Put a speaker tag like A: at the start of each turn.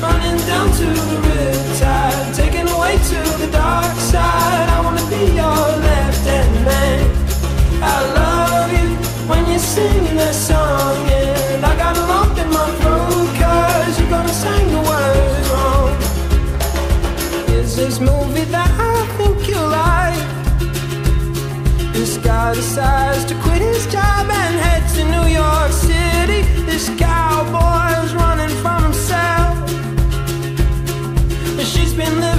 A: running down to the riptide, taking away to the dark side. I wanna be your left hand man. I love you when you're singing that song, and I got a lump in my throat, cause you're gonna sing the words wrong. Is this movie that I think you like? This guy decides to quit his she's been there.